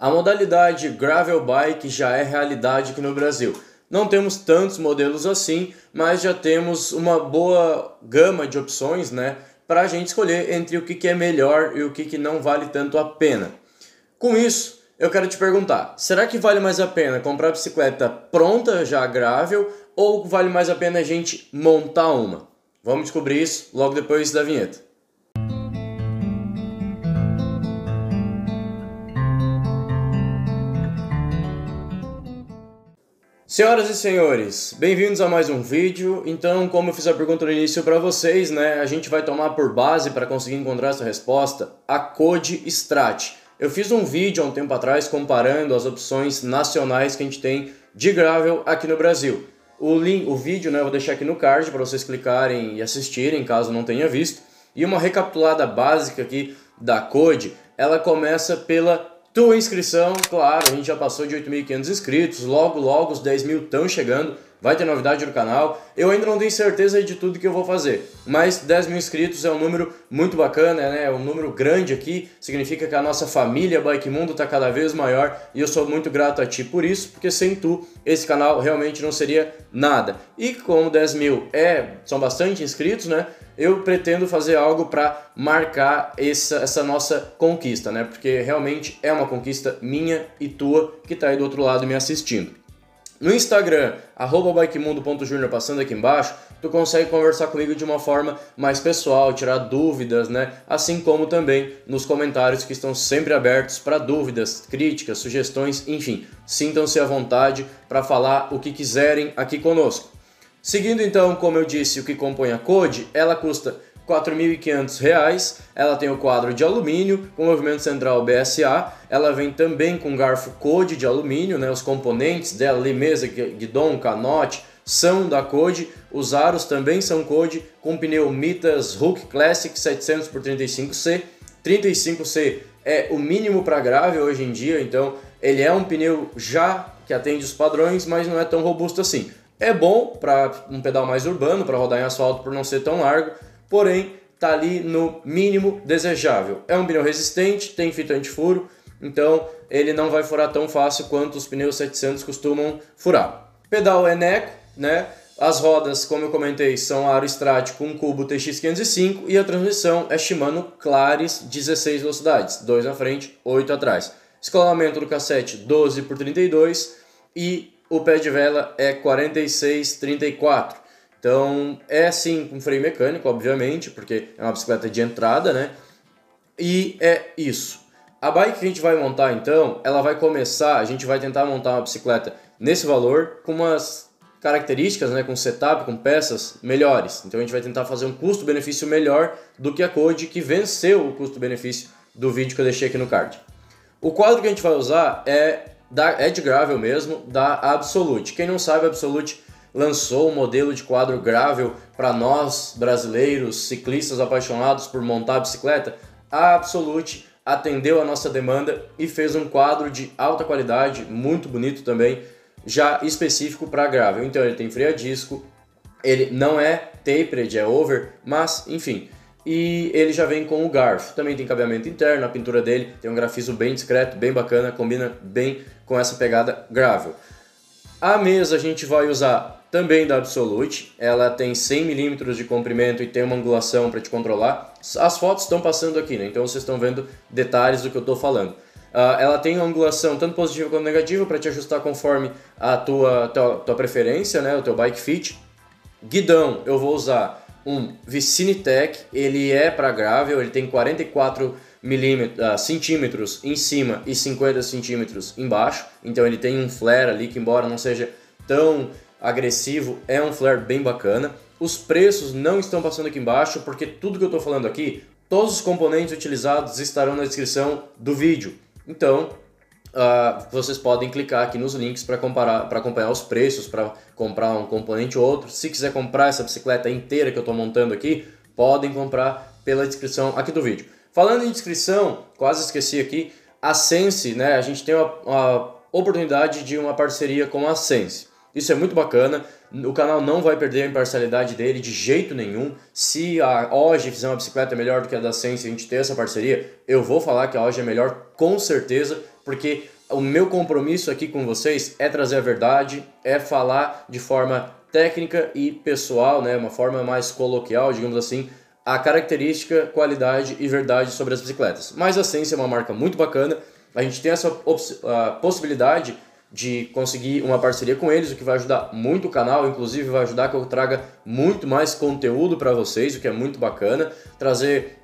A modalidade gravel bike já é realidade aqui no Brasil. Não temos tantos modelos assim, mas já temos uma boa gama de opções, né, para a gente escolher entre o que, que é melhor e o que, que não vale tanto a pena. Com isso, eu quero te perguntar: será que vale mais a pena comprar a bicicleta pronta já gravel ou vale mais a pena a gente montar uma? Vamos descobrir isso logo depois da vinheta. Senhoras e senhores, bem-vindos a mais um vídeo. Então, como eu fiz a pergunta no início para vocês, né, a gente vai tomar por base para conseguir encontrar essa resposta a Code Strat. Eu fiz um vídeo há um tempo atrás comparando as opções nacionais que a gente tem de gravel aqui no Brasil. O link, o vídeo, né, eu vou deixar aqui no card para vocês clicarem e assistirem, caso não tenha visto. E uma recapitulada básica aqui da Code, ela começa pela tua inscrição, claro, a gente já passou de 8.500 inscritos, logo logo os 10 mil estão chegando, vai ter novidade no canal. Eu ainda não tenho certeza de tudo que eu vou fazer, mas 10 mil inscritos é um número muito bacana, né? É um número grande aqui, significa que a nossa família Bike Mundo está cada vez maior e eu sou muito grato a ti por isso, porque sem tu esse canal realmente não seria nada. E como 10 mil é, são bastante inscritos, né? eu pretendo fazer algo para marcar essa, essa nossa conquista, né? Porque realmente é uma conquista minha e tua que está aí do outro lado me assistindo. No Instagram, bikemundo.junior, passando aqui embaixo, tu consegue conversar comigo de uma forma mais pessoal, tirar dúvidas, né? Assim como também nos comentários que estão sempre abertos para dúvidas, críticas, sugestões, enfim. Sintam-se à vontade para falar o que quiserem aqui conosco. Seguindo então, como eu disse, o que compõe a Code, ela custa R$ 4.500, ela tem o quadro de alumínio com movimento central BSA, ela vem também com garfo Code de alumínio, né, os componentes dela, mesa, guidon, canote, são da Code, os aros também são Code, com pneu Mitas Hook Classic 700 por 35C, 35C é o mínimo para grave hoje em dia, então ele é um pneu já que atende os padrões, mas não é tão robusto assim. É bom para um pedal mais urbano, para rodar em asfalto por não ser tão largo, porém está ali no mínimo desejável. É um pneu resistente, tem fita antifuro, então ele não vai furar tão fácil quanto os pneus 700 costumam furar. Pedal Eneco, né? As rodas, como eu comentei, são aro Strat com cubo TX505 e a transmissão é Shimano Claris 16 velocidades, 2 na frente, 8 atrás. Escolamento do cassete 12 por 32 e o pé de vela é 46,34. Então é sim com freio mecânico, obviamente, porque é uma bicicleta de entrada, né? E é isso. A bike que a gente vai montar então, ela vai começar, a gente vai tentar montar uma bicicleta nesse valor com umas características, né, com setup, com peças melhores. Então a gente vai tentar fazer um custo-benefício melhor do que a Code que venceu o custo-benefício do vídeo que eu deixei aqui no card. O quadro que a gente vai usar é da, é de gravel mesmo, da Absolute. Quem não sabe, a Absolute lançou um modelo de quadro gravel para nós brasileiros, ciclistas apaixonados por montar bicicleta. A Absolute atendeu a nossa demanda e fez um quadro de alta qualidade, muito bonito também, já específico para gravel. Então ele tem freio a disco, ele não é tapered, é over, mas enfim, e ele já vem com o garfo. Também tem cabeamento interno, a pintura dele tem um grafismo bem discreto, bem bacana, combina bem com essa pegada gravel. A mesa a gente vai usar também da Absolute, ela tem 100 milímetros de comprimento e tem uma angulação para te controlar. As fotos estão passando aqui, né? então vocês estão vendo detalhes do que eu estou falando. Uh, ela tem uma angulação tanto positiva quanto negativa para te ajustar conforme a tua, tua, tua preferência, né? o teu bike fit. Guidão eu vou usar um Vicinitec, ele é para gravel, ele tem 44 milímetros, uh, centímetros em cima e 50 centímetros embaixo, então ele tem um flare ali que embora não seja tão agressivo, é um flare bem bacana. Os preços não estão passando aqui embaixo porque tudo que eu estou falando aqui, todos os componentes utilizados estarão na descrição do vídeo. Então, Uh, vocês podem clicar aqui nos links para comparar, para acompanhar os preços, para comprar um componente ou outro. Se quiser comprar essa bicicleta inteira que eu estou montando aqui, podem comprar pela descrição aqui do vídeo. Falando em descrição, quase esqueci aqui, a Sense, né? A gente tem uma, uma oportunidade de uma parceria com a Sense. Isso é muito bacana. O canal não vai perder a imparcialidade dele de jeito nenhum. Se a OG fizer uma bicicleta melhor do que a da Sense e a gente ter essa parceria, eu vou falar que a OG é melhor com certeza porque o meu compromisso aqui com vocês é trazer a verdade, é falar de forma técnica e pessoal, né, uma forma mais coloquial, digamos assim, a característica, qualidade e verdade sobre as bicicletas. Mas a Sense é uma marca muito bacana, a gente tem essa possibilidade de conseguir uma parceria com eles, o que vai ajudar muito o canal, inclusive vai ajudar que eu traga muito mais conteúdo para vocês, o que é muito bacana, trazer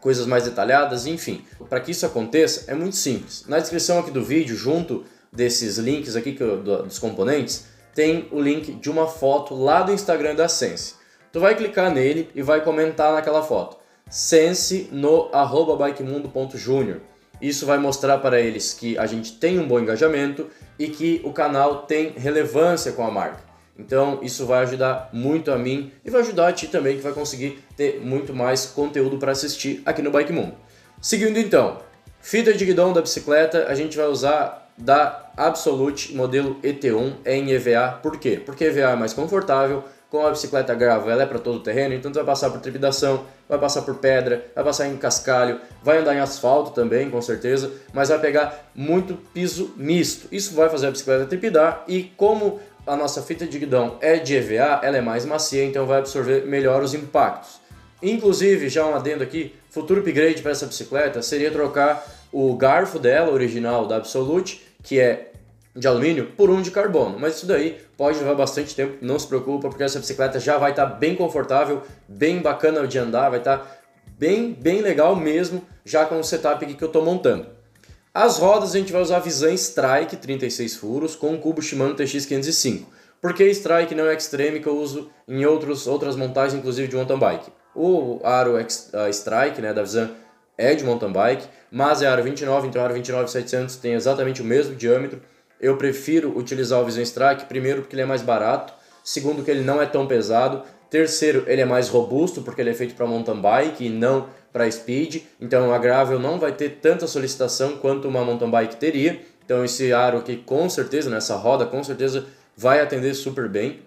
coisas mais detalhadas, enfim. Para que isso aconteça, é muito simples. Na descrição aqui do vídeo, junto desses links aqui eu, dos componentes, tem o link de uma foto lá do Instagram da Sense. Tu vai clicar nele e vai comentar naquela foto. Sense no arroba bikemundo.junior. Isso vai mostrar para eles que a gente tem um bom engajamento e que o canal tem relevância com a marca. Então isso vai ajudar muito a mim e vai ajudar a ti também que vai conseguir ter muito mais conteúdo para assistir aqui no Bike Mundo. Seguindo então, fita de guidão da bicicleta a gente vai usar da Absolute modelo ET1 em EVA. Por quê? Porque EVA é mais confortável, com a bicicleta gravel ela é para todo o terreno, então tu vai passar por trepidação, vai passar por pedra, vai passar em cascalho, vai andar em asfalto também, com certeza, mas vai pegar muito piso misto. Isso vai fazer a bicicleta trepidar e como a nossa fita de guidão é de EVA, ela é mais macia, então vai absorver melhor os impactos. Inclusive, já um adendo aqui, futuro upgrade para essa bicicleta seria trocar o garfo dela, original da Absolute, que é de alumínio, por um de carbono. Mas isso daí pode levar bastante tempo, não se preocupa, porque essa bicicleta já vai estar tá bem confortável, bem bacana de andar, vai estar tá bem, bem legal mesmo, já com o setup que eu estou montando. As rodas a gente vai usar a Visan Strike 36 furos com um cubo Shimano TX505. Por que Strike não é Extreme que eu uso em outros, outras montagens, inclusive de mountain bike? O aro Strike né, da Visan é de mountain bike, mas é aro 29, então aro 29700 tem exatamente o mesmo diâmetro. Eu prefiro utilizar o Visan Strike, primeiro porque ele é mais barato, segundo que ele não é tão pesado, terceiro ele é mais robusto porque ele é feito para mountain bike e não para speed, então a gravel não vai ter tanta solicitação quanto uma mountain bike teria. Então esse aro aqui com certeza, nessa roda com certeza vai atender super bem.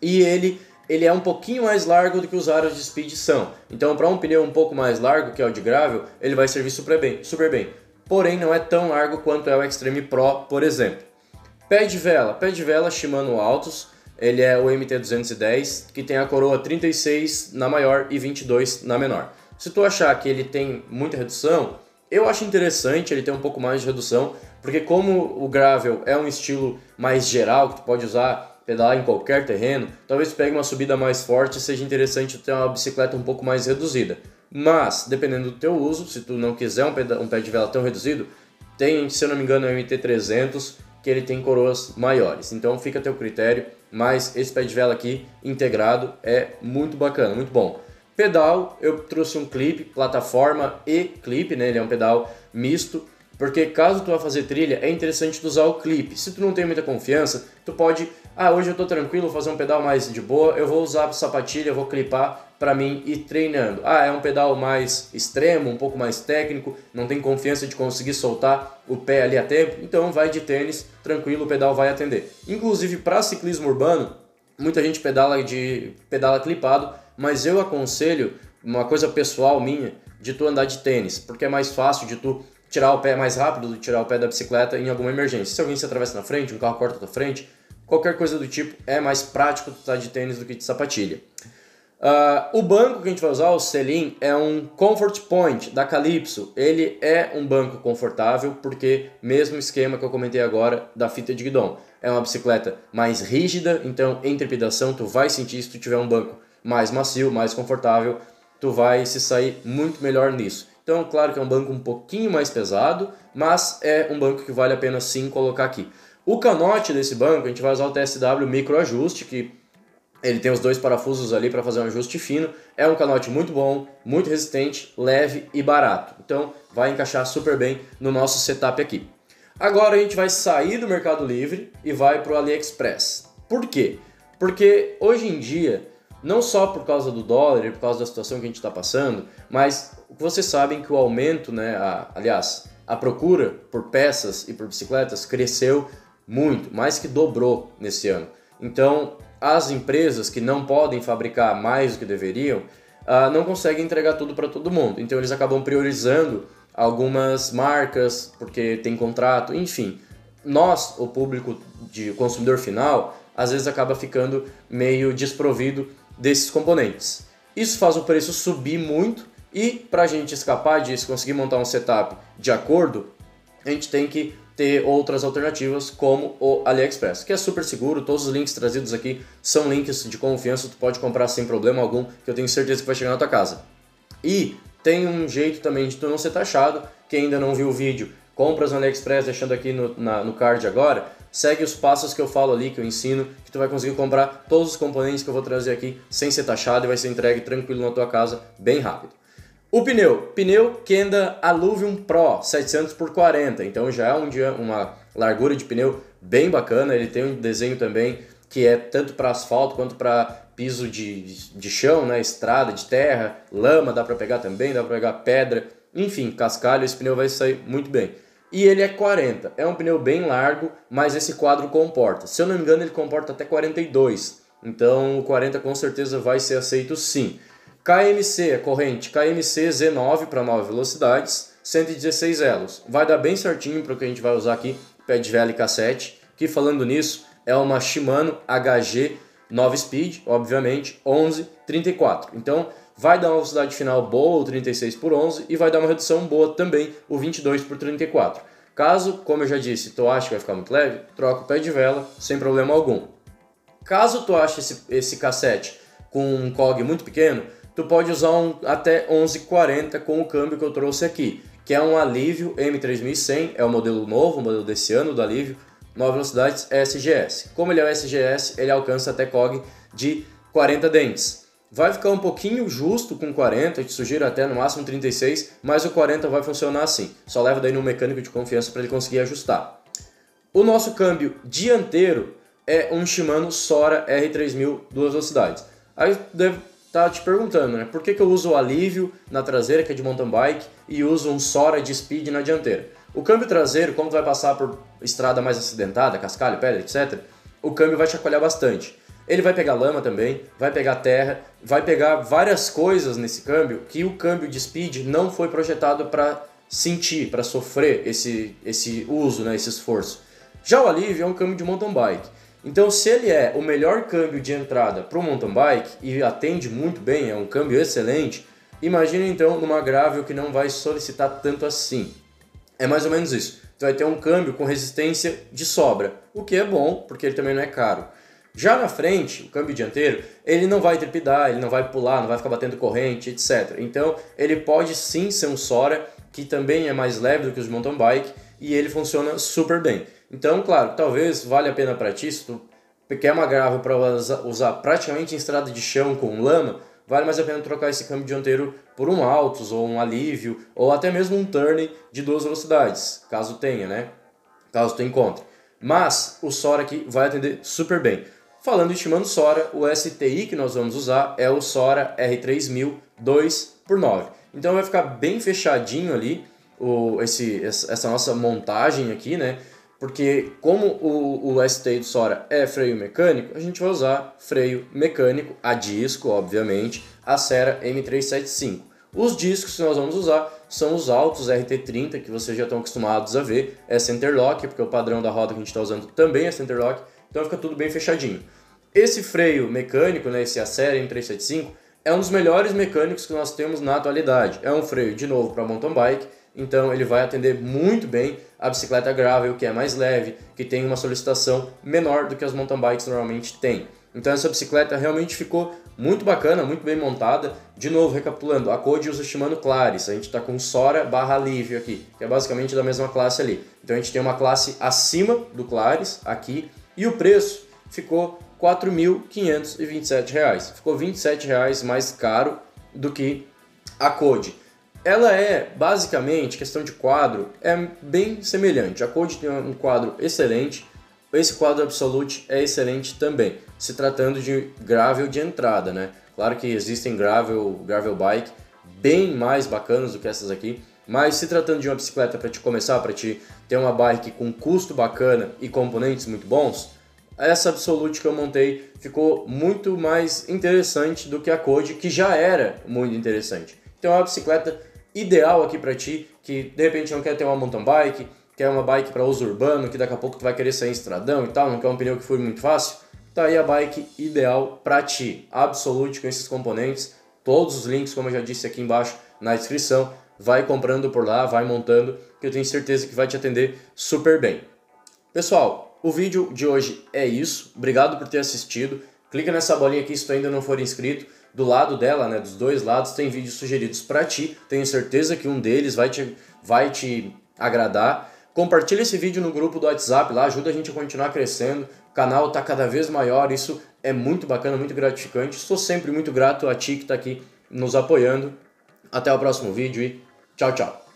E ele ele é um pouquinho mais largo do que os aros de speed são. Então para um pneu um pouco mais largo, que é o de gravel, ele vai servir super bem, super bem. Porém não é tão largo quanto é o Extreme Pro, por exemplo. Pé de vela, pé de vela Shimano Altos, ele é o MT210, que tem a coroa 36 na maior e 22 na menor. Se tu achar que ele tem muita redução, eu acho interessante ele ter um pouco mais de redução, porque como o gravel é um estilo mais geral, que tu pode usar, pedalar em qualquer terreno, talvez pegue uma subida mais forte e seja interessante ter uma bicicleta um pouco mais reduzida. Mas, dependendo do teu uso, se tu não quiser um, um pé de vela tão reduzido, tem, se eu não me engano, o MT300, que ele tem coroas maiores. Então fica a teu critério, mas esse pé de vela aqui integrado é muito bacana, muito bom. Pedal, eu trouxe um clipe, plataforma e clipe, né? Ele é um pedal misto, porque caso tu vá fazer trilha, é interessante tu usar o clipe. Se tu não tem muita confiança, tu pode, ah, hoje eu tô tranquilo, vou fazer um pedal mais de boa, eu vou usar sapatilha, vou clipar para mim ir treinando. Ah, é um pedal mais extremo, um pouco mais técnico, não tem confiança de conseguir soltar o pé ali a tempo, então vai de tênis, tranquilo, o pedal vai atender. Inclusive para ciclismo urbano, muita gente pedala de pedala clipado, mas eu aconselho uma coisa pessoal minha de tu andar de tênis, porque é mais fácil de tu tirar o pé mais rápido do tirar o pé da bicicleta em alguma emergência. Se alguém se atravessa na frente, um carro corta a tua frente, qualquer coisa do tipo, é mais prático tu estar tá de tênis do que de sapatilha. Uh, o banco que a gente vai usar, o Celine, é um Comfort Point da Calypso. Ele é um banco confortável porque mesmo esquema que eu comentei agora da fita de guidão. É uma bicicleta mais rígida, então em trepidação tu vai sentir se tu tiver um banco mais macio, mais confortável, tu vai se sair muito melhor nisso. Então, claro que é um banco um pouquinho mais pesado, mas é um banco que vale a pena sim colocar aqui. O canote desse banco, a gente vai usar o TSW Micro Ajuste, que ele tem os dois parafusos ali para fazer um ajuste fino. É um canote muito bom, muito resistente, leve e barato. Então, vai encaixar super bem no nosso setup aqui. Agora a gente vai sair do Mercado Livre e vai para o AliExpress. Por quê? Porque hoje em dia não só por causa do dólar e por causa da situação que a gente está passando, mas vocês sabem que o aumento, né, a, aliás, a procura por peças e por bicicletas cresceu muito, mais que dobrou nesse ano. Então, as empresas que não podem fabricar mais do que deveriam, uh, não conseguem entregar tudo para todo mundo. Então, eles acabam priorizando algumas marcas, porque tem contrato, enfim. Nós, o público de consumidor final, às vezes acaba ficando meio desprovido desses componentes. Isso faz o preço subir muito e para a gente escapar disso, conseguir montar um setup de acordo, a gente tem que ter outras alternativas como o AliExpress, que é super seguro, todos os links trazidos aqui são links de confiança, tu pode comprar sem problema algum, que eu tenho certeza que vai chegar na tua casa. E tem um jeito também de tu não ser taxado, quem ainda não viu o vídeo, compras no AliExpress, deixando aqui no, na, no card agora, segue os passos que eu falo ali, que eu ensino, que tu vai conseguir comprar todos os componentes que eu vou trazer aqui sem ser taxado e vai ser entregue tranquilo na tua casa, bem rápido. O pneu, pneu Kenda Alluvium Pro 700 por 40, então já é um dia uma largura de pneu bem bacana. Ele tem um desenho também que é tanto para asfalto quanto para piso de, de chão, né, estrada, de terra, lama, dá para pegar também, dá para pegar pedra, enfim, cascalho. Esse pneu vai sair muito bem. E ele é 40, é um pneu bem largo, mas esse quadro comporta. Se eu não me engano, ele comporta até 42. Então o 40 com certeza vai ser aceito sim. KMC, a corrente KMC Z9 para 9 velocidades, 116 elos. Vai dar bem certinho para o que a gente vai usar aqui, pé de VLK7, que falando nisso, é uma Shimano HG 9 Speed, obviamente, 1134. Então, vai dar uma velocidade final boa, o 36 por 11, e vai dar uma redução boa também, o 22 por 34. Caso, como eu já disse, tu acha que vai ficar muito leve, troca o pé de vela sem problema algum. Caso tu ache esse, esse cassete com um COG muito pequeno, tu pode usar um até 1140 com o câmbio que eu trouxe aqui, que é um Alívio M3100, é o modelo novo, o modelo desse ano do Alívio, 9 velocidades SGS. Como ele é o SGS, ele alcança até COG de 40 dentes. Vai ficar um pouquinho justo com 40, te sugiro até no máximo 36, mas o 40 vai funcionar assim. Só leva daí no mecânico de confiança para ele conseguir ajustar. O nosso câmbio dianteiro é um Shimano Sora R3000 duas velocidades. Aí tá te perguntando, né? Por que, que eu uso o alívio na traseira, que é de mountain bike, e uso um Sora de speed na dianteira? O câmbio traseiro, tu vai passar por estrada mais acidentada, cascalho, pedra, etc., o câmbio vai chacoalhar bastante. Ele vai pegar lama também, vai pegar terra, vai pegar várias coisas nesse câmbio que o câmbio de speed não foi projetado para sentir, para sofrer esse, esse uso, né, esse esforço. Já o alívio é um câmbio de mountain bike. Então, se ele é o melhor câmbio de entrada para o mountain bike e atende muito bem, é um câmbio excelente, imagine então numa gravel que não vai solicitar tanto assim. É mais ou menos isso. Tu vai ter um câmbio com resistência de sobra, o que é bom, porque ele também não é caro. Já na frente, o câmbio dianteiro, ele não vai trepidar, ele não vai pular, não vai ficar batendo corrente, etc. Então, ele pode sim ser um Sora, que também é mais leve do que os mountain bike, e ele funciona super bem. Então, claro, talvez valha a pena para ti, se tu quer uma grava para usar praticamente em estrada de chão com lama, vale mais a pena trocar esse câmbio dianteiro por um Altos ou um Alívio ou até mesmo um Turn de duas velocidades, caso tenha, né? Caso tu encontre. Mas o Sora aqui vai atender super bem. Falando em Shimano Sora, o STI que nós vamos usar é o Sora R3000 2x9. Então vai ficar bem fechadinho ali o, esse, essa nossa montagem aqui, né? Porque como o, o STI do Sora é freio mecânico, a gente vai usar freio mecânico a disco, obviamente, a Sera M375. Os discos que nós vamos usar são os altos RT30, que vocês já estão acostumados a ver, é centerlock, porque o padrão da roda que a gente está usando também é centerlock, então fica tudo bem fechadinho. Esse freio mecânico, né, esse Acera M375, é um dos melhores mecânicos que nós temos na atualidade. É um freio, de novo, para mountain bike, então ele vai atender muito bem a bicicleta gravel, que é mais leve, que tem uma solicitação menor do que as mountain bikes normalmente têm. Então essa bicicleta realmente ficou muito bacana, muito bem montada. De novo, recapitulando, a Code usa o Shimano Claris, a gente está com Sora barra Alívio aqui, que é basicamente da mesma classe ali. Então a gente tem uma classe acima do Claris aqui, e o preço ficou R$ 4.527. Ficou R$ 27 mais caro do que a Code. Ela é basicamente questão de quadro, é bem semelhante. A Code tem um quadro excelente, esse quadro Absolute é excelente também, se tratando de gravel de entrada, né? Claro que existem gravel, gravel bike bem mais bacanas do que essas aqui, mas se tratando de uma bicicleta para te começar, para te ter uma bike com custo bacana e componentes muito bons, essa Absolute que eu montei ficou muito mais interessante do que a Code, que já era muito interessante. Então é uma bicicleta ideal aqui para ti que de repente não quer ter uma mountain bike, quer uma bike para uso urbano, que daqui a pouco tu vai querer sair em estradão e tal, não quer um pneu que fure muito fácil, tá aí a bike ideal para ti. Absolute com esses componentes, todos os links, como eu já disse aqui embaixo na descrição, vai comprando por lá, vai montando, que eu tenho certeza que vai te atender super bem. Pessoal, o vídeo de hoje é isso. Obrigado por ter assistido. Clica nessa bolinha aqui se tu ainda não for inscrito do lado dela, né, dos dois lados, tem vídeos sugeridos para ti. Tenho certeza que um deles vai te, vai te agradar. Compartilha esse vídeo no grupo do WhatsApp lá, ajuda a gente a continuar crescendo. O canal está cada vez maior, isso é muito bacana, muito gratificante. Estou sempre muito grato a ti que está aqui nos apoiando. Até o próximo vídeo e tchau, tchau.